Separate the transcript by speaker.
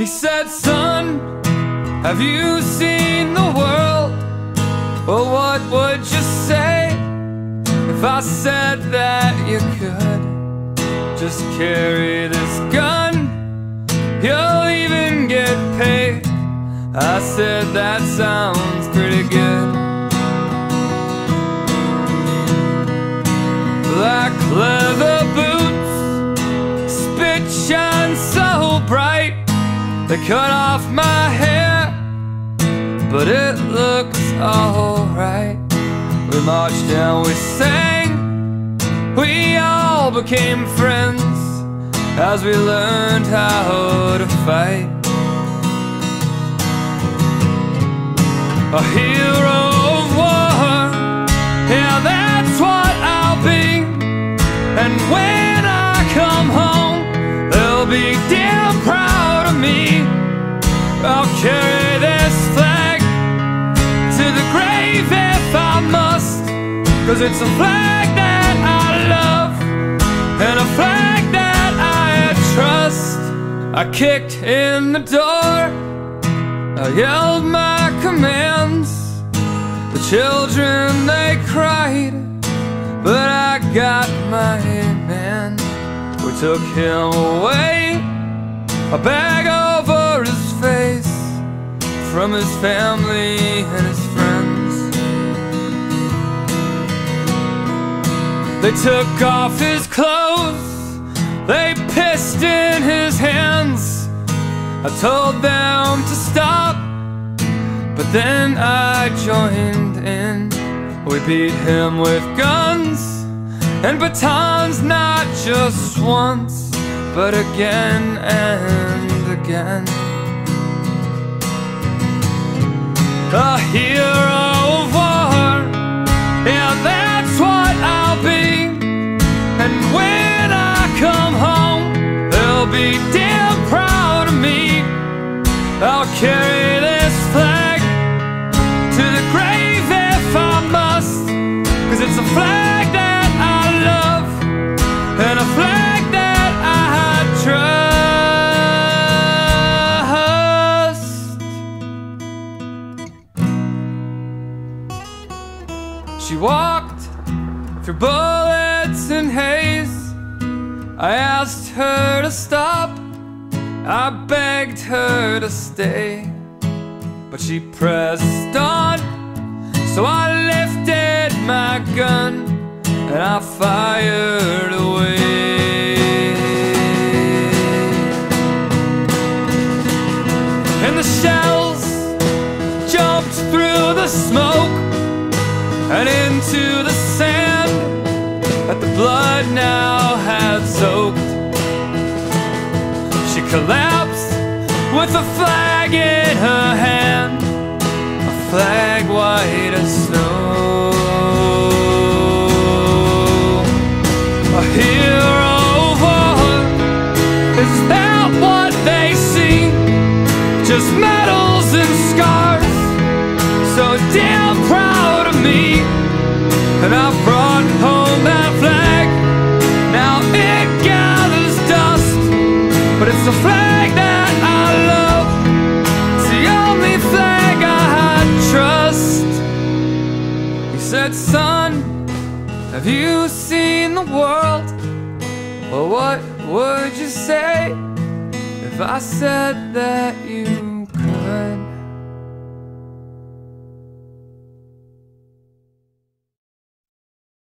Speaker 1: He said, son, have you seen the world? Well, what would you say if I said that you could just carry this gun? You'll even get paid. I said, that sounds pretty good. Black leather boots, They cut off my hair, but it looks alright. We marched down, we sang, we all became friends as we learned how to fight. A hero of war, yeah, that's what I'll be. And when I come home, they'll be I'll carry this flag to the grave if I must. Cause it's a flag that I love and a flag that I trust. I kicked in the door. I yelled my commands. The children they cried, but I got my man. We took him away, a bag face, from his family and his friends. They took off his clothes, they pissed in his hands. I told them to stop, but then I joined in. We beat him with guns and batons, not just once, but again and again. A hero of war, yeah, that's what I'll be. And when I come home, they'll be damn proud of me. I'll carry this flag to the grave if I must. Cause it's a flag that I love and a flag She walked through bullets and haze. I asked her to stop. I begged her to stay, but she pressed on. So I lifted my gun and I fired away. And the shells jumped through the smoke and into the sand that the blood now had soaked. She collapsed with a flag in her hand, a flag white as snow. A hero is that what they see? Just medals and scars, so damn proud have you seen the world? Well, what would you say if I said that